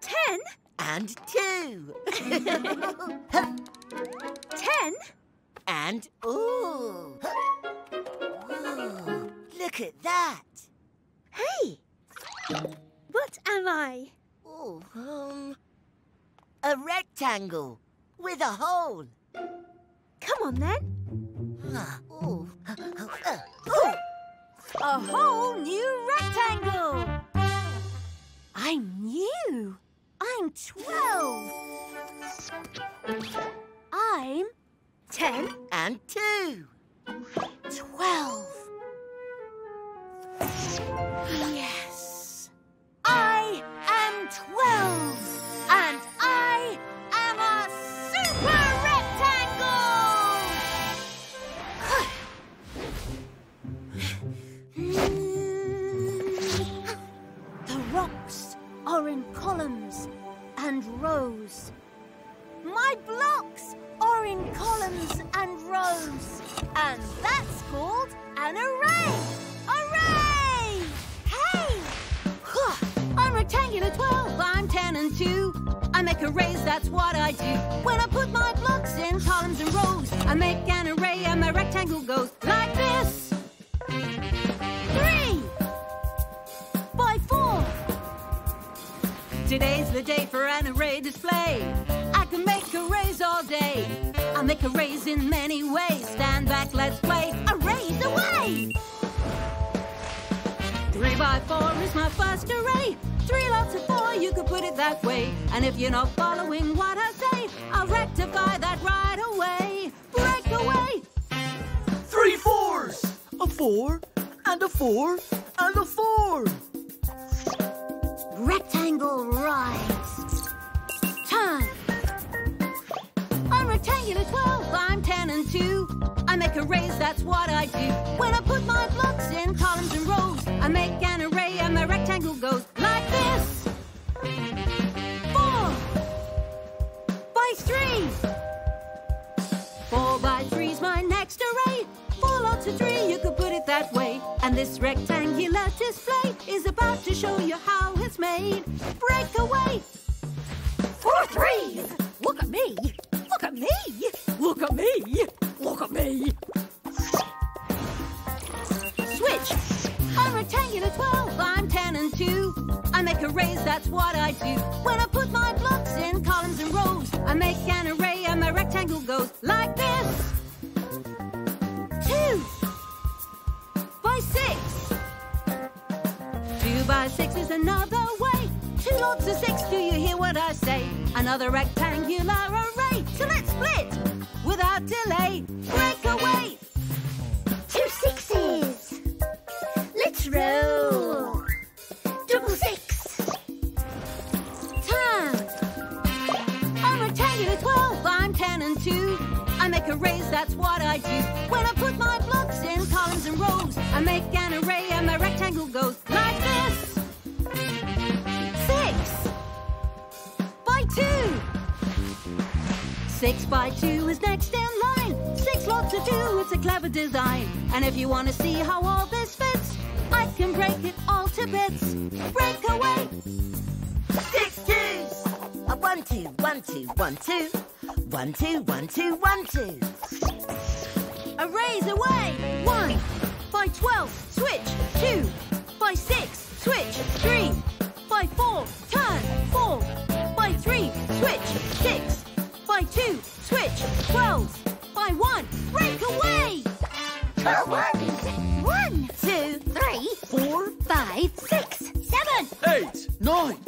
Ten. And two. Ten. And ooh. Ooh, Look at that. Hey. What am I? Oh, um, a rectangle with a hole. Come on then. Ah, ooh. Uh, Ooh. A whole twelve. I'm ten. and two. Twelve. And that's called an array. Array! Hey! I'm rectangular 12, I'm 10 and 2. I make arrays, that's what I do. When I put my blocks in columns and rows, I make an array and my rectangle goes like this. Three by four. Today's the day for an array display. I can make arrays all day. I make arrays in many ways. Stand back, let's play. Arrays away! Three by four is my first array. Three lots of four, you could put it that way. And if you're not following what I say, I'll rectify that right away. Break away! Three fours! A four, and a four, and a four. Arrays, that's what I do. When I put my blocks in columns and rows, I make an array and my rectangle goes like this. Four by three. Four by three's my next array. Four lots of three, you could put it that way. And this rectangular display is about to show you how it's made. Break away. Four threes. Look at me. Look at me. Look at me. Look at me. Rectangular 12, I'm 10 and 2. I make arrays, that's what I do. When I put my blocks in columns and rows, I make an array and my rectangle goes like this. Two by six. Two by six is another way. Two lots of six, do you hear what I say? Another rectangular array. So let's split without delay. Make arrays, that's what I do. When I put my blocks in columns and rows, I make an array and my rectangle goes like this. Six by two. Six by two is next in line. Six lots of two, it's a clever design. And if you want to see how all this fits, I can break it all to bits. Break away. Six twos. A one, two, one, two, one, two. One, two, one, two, one, two. Arrays away! One by twelve, switch. Two by six, switch. Three by four, turn. Four by three, switch. Six by two, switch. Twelve by one, break away! One, two, three, four, five, six, seven, Eight, nine,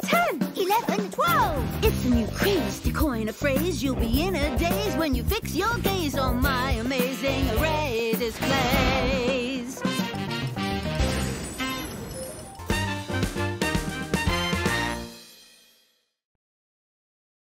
ten, eleven, twelve. It's a new craze to coin a phrase. You'll be in a daze when you fix your gaze on my amazing array display.